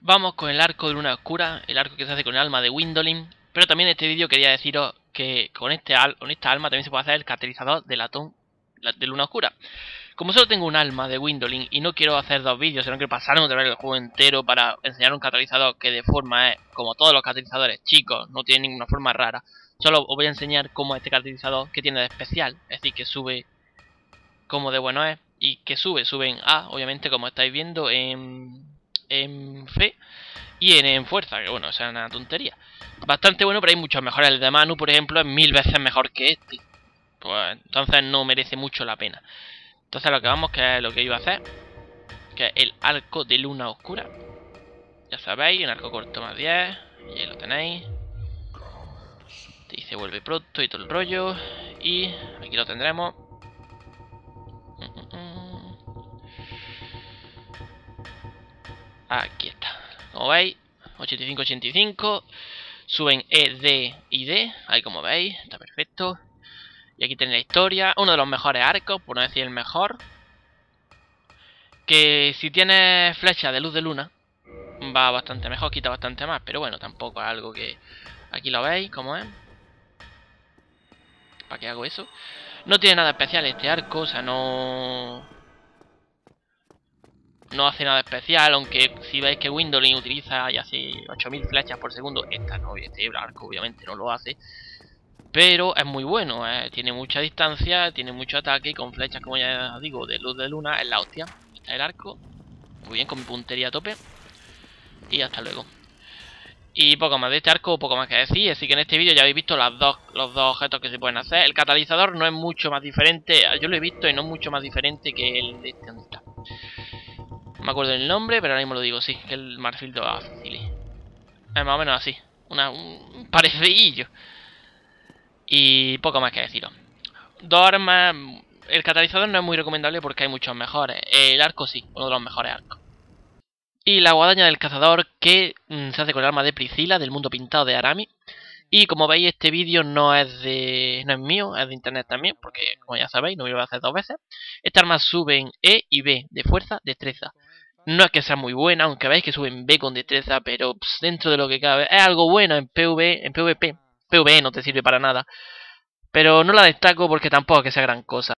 Vamos con el arco de luna oscura, el arco que se hace con el alma de Windolin. Pero también en este vídeo quería deciros que con, este con esta alma también se puede hacer el catalizador de latón de luna oscura. Como solo tengo un alma de Windolin y no quiero hacer dos vídeos, sino que pasarme otra vez el juego entero para enseñar un catalizador que de forma es, como todos los catalizadores chicos, no tiene ninguna forma rara. Solo os voy a enseñar cómo este catalizador que tiene de especial, es decir, que sube como de bueno es y que sube, sube en A, obviamente como estáis viendo en en fe y en, fuerza, que bueno, o sea, una tontería. Bastante bueno, pero hay muchos mejores. El de Manu, por ejemplo, es mil veces mejor que este. Pues entonces no merece mucho la pena. Entonces lo que vamos, que es lo que iba a hacer, que el arco de luna oscura. Ya sabéis, un arco corto más 10, y ahí lo tenéis. Y se vuelve pronto y todo el rollo. Y aquí lo tendremos. Aquí está. Como veis, 85-85. Suben E, D y D. Ahí como veis, está perfecto. Y aquí tenéis la historia. Uno de los mejores arcos, por no decir el mejor. Que si tiene flecha de luz de luna, va bastante mejor, quita bastante más. Pero bueno, tampoco es algo que... Aquí lo veis, como es. ¿Para qué hago eso? No tiene nada especial este arco, o sea, no no hace nada especial, aunque si veis que Windowling utiliza ya así 8000 flechas por segundo, esta no, este arco obviamente no lo hace. Pero es muy bueno, eh, tiene mucha distancia, tiene mucho ataque y con flechas, como ya digo, de luz de luna, es la hostia. Está el arco, muy bien, con mi puntería a tope. Y hasta luego. Y poco más de este arco, poco más que decir, así que en este vídeo ya habéis visto las dos, los dos objetos que se pueden hacer. El catalizador no es mucho más diferente, yo lo he visto y no es mucho más diferente que el de este donde está me acuerdo del nombre, pero ahora mismo lo digo, sí, que el marfil de fácil. Es más o menos así, una, un parecidillo. Y poco más que deciros. Dos armas... El catalizador no es muy recomendable porque hay muchos mejores. El arco sí, uno de los mejores arcos. Y la guadaña del cazador que mm, se hace con el arma de Priscila del mundo pintado de Arami. Y como veis este vídeo no es de no es mío, es de internet también, porque como ya sabéis, no me lo voy a hacer dos veces. Esta arma sube en E y B de fuerza, destreza. No es que sea muy buena, aunque veis que sube en B con destreza, pero dentro de lo que cabe es algo bueno en PV, en PvP. PvE no te sirve para nada. Pero no la destaco porque tampoco es que sea gran cosa.